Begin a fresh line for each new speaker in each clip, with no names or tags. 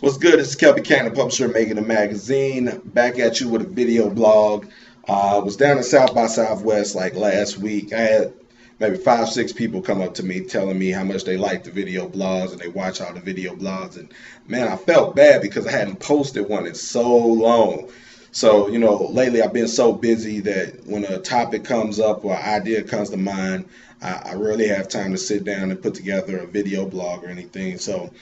What's good? It's Kelby Cannon, publisher, Making It Magazine. Back at you with a video blog. Uh, I was down in South by Southwest like last week. I had maybe five, six people come up to me telling me how much they like the video blogs and they watch all the video blogs. And man, I felt bad because I hadn't posted one in so long. So, you know, lately I've been so busy that when a topic comes up or idea comes to mind, I, I rarely have time to sit down and put together a video blog or anything. So,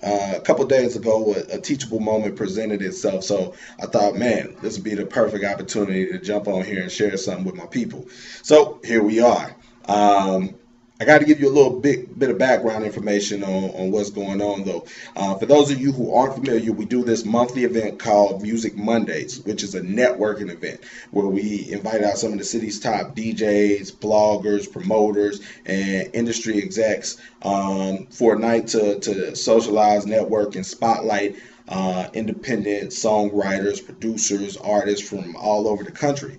uh, a couple days ago, a, a, teachable moment presented itself. So I thought, man, this would be the perfect opportunity to jump on here and share something with my people. So here we are. Um, I got to give you a little bit, bit of background information on, on what's going on, though. Uh, for those of you who aren't familiar, we do this monthly event called Music Mondays, which is a networking event where we invite out some of the city's top DJs, bloggers, promoters, and industry execs um, for a night to, to socialize, network, and spotlight uh, independent songwriters, producers, artists from all over the country.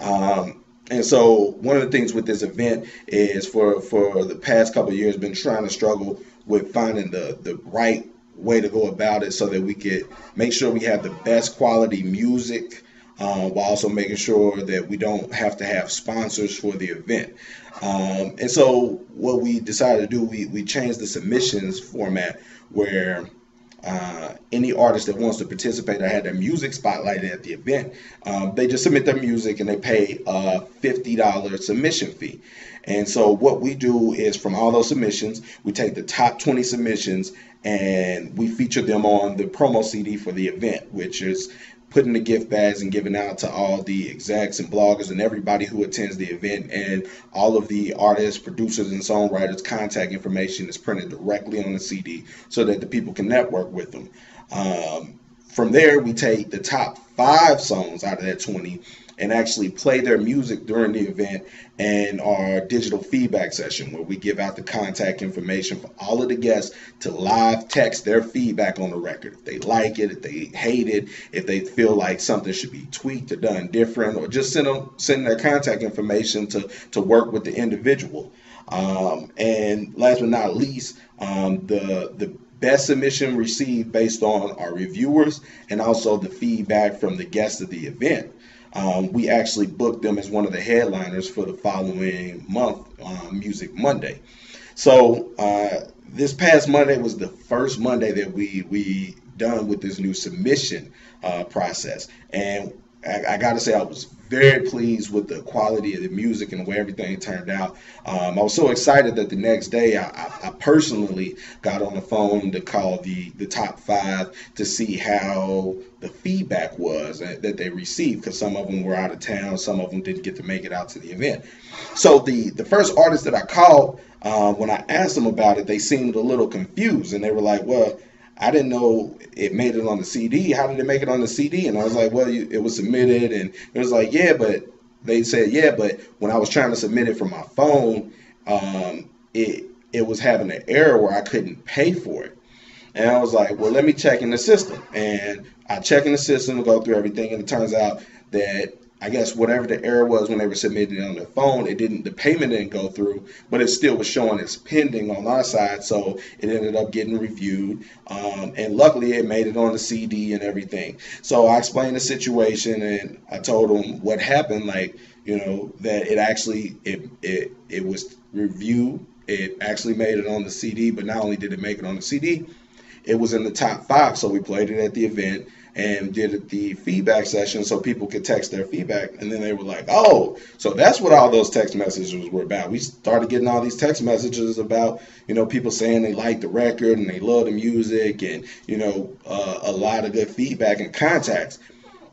Um, and so one of the things with this event is for for the past couple of years been trying to struggle with finding the the right way to go about it so that we could make sure we have the best quality music uh, while also making sure that we don't have to have sponsors for the event. Um, and so what we decided to do, we, we changed the submissions format where uh, any artist that wants to participate or had their music spotlighted at the event, um, they just submit their music and they pay a $50 submission fee. And so what we do is from all those submissions, we take the top 20 submissions and we feature them on the promo CD for the event, which is putting the gift bags and giving out to all the execs and bloggers and everybody who attends the event and all of the artists producers and songwriters contact information is printed directly on the cd so that the people can network with them. Um, from there we take the top five songs out of that 20 and actually play their music during the event and our digital feedback session where we give out the contact information for all of the guests to live text their feedback on the record. If they like it, if they hate it, if they feel like something should be tweaked or done different, or just send them send their contact information to to work with the individual. Um, and last but not least, um, the the best submission received based on our reviewers and also the feedback from the guests of the event um, we actually booked them as one of the headliners for the following month, uh, Music Monday. So uh, this past Monday was the first Monday that we we done with this new submission uh, process, and I, I got to say I was very pleased with the quality of the music and the way everything turned out. Um, I was so excited that the next day I, I, I, personally got on the phone to call the, the top five to see how the feedback was that, that they received because some of them were out of town, some of them didn't get to make it out to the event. So the, the first artist that I called, uh, when I asked them about it, they seemed a little confused and they were like, well, I didn't know it made it on the CD. How did it make it on the CD? And I was like, well, it was submitted, and it was like, yeah, but they said, yeah, but when I was trying to submit it from my phone, um, it it was having an error where I couldn't pay for it. And I was like, well, let me check in the system. And I check in the system and go through everything, and it turns out that I guess whatever the error was when they were submitting it on their phone, it didn't the payment didn't go through, but it still was showing as pending on our side. So it ended up getting reviewed, um, and luckily it made it on the CD and everything. So I explained the situation and I told them what happened, like you know that it actually it it it was reviewed. It actually made it on the CD, but not only did it make it on the CD, it was in the top five. So we played it at the event and did the feedback session so people could text their feedback. And then they were like, oh, so that's what all those text messages were about. We started getting all these text messages about, you know, people saying they like the record and they love the music and, you know, uh, a lot of good feedback and contacts.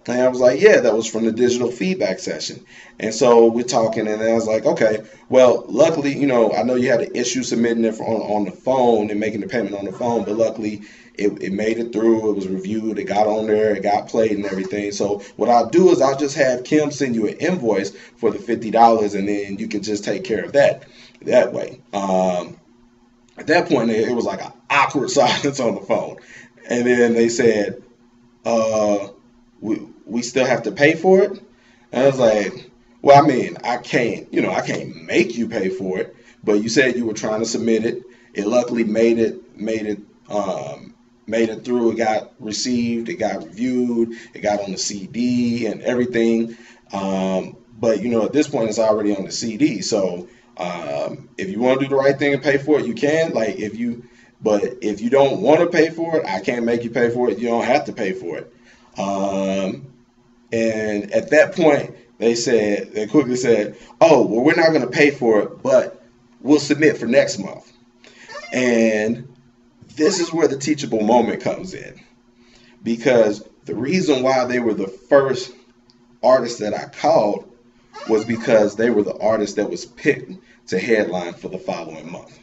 And I was like, yeah, that was from the digital feedback session. And so we're talking, and I was like, okay, well, luckily, you know, I know you had an issue submitting it on, on the phone and making the payment on the phone, but luckily it, it made it through. It was reviewed. It got on there. It got played and everything. So what I'll do is I'll just have Kim send you an invoice for the fifty dollars, and then you can just take care of that that way. Um, at that point, it was like an awkward silence on the phone, and then they said, uh, "We we still have to pay for it." And I was like, "Well, I mean, I can't, you know, I can't make you pay for it, but you said you were trying to submit it. It luckily made it made it um, made it through. It got received, it got reviewed, it got on the CD and everything. Um, but you know, at this point, it's already on the CD. So um, if you want to do the right thing and pay for it, you can. Like if you, but if you don't want to pay for it, I can't make you pay for it. You don't have to pay for it. Um, and at that point, they said they quickly said, "Oh, well, we're not going to pay for it, but we'll submit for next month." And this is where the teachable moment comes in, because the reason why they were the first artist that I called was because they were the artist that was picked to headline for the following month.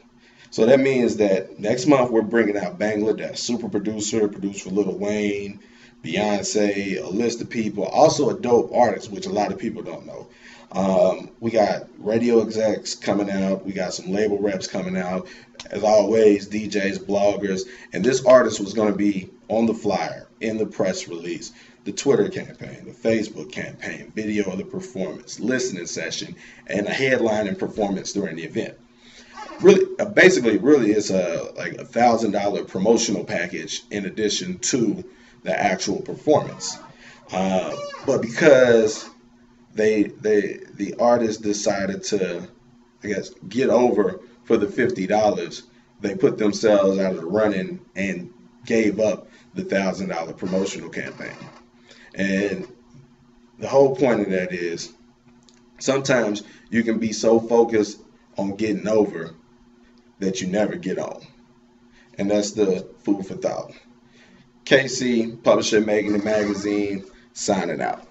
So that means that next month we're bringing out Bangladesh, super producer, produced for Lil Wayne, Beyonce, a list of people, also a dope artist, which a lot of people don't know. Um, we got radio execs coming out, we got some label reps coming out, as always, DJs, bloggers, and this artist was going to be on the flyer, in the press release, the Twitter campaign, the Facebook campaign, video of the performance, listening session, and a headline and performance during the event. Really, uh, basically, really, it's a like a thousand dollar promotional package in addition to the actual performance. Uh, but because they they the artist decided to, I guess, get over for the fifty dollars, they put themselves out of the running and gave up the thousand dollar promotional campaign. And the whole point of that is sometimes you can be so focused on getting over that you never get on. And that's the food for thought. KC, publisher Making It Magazine, signing out.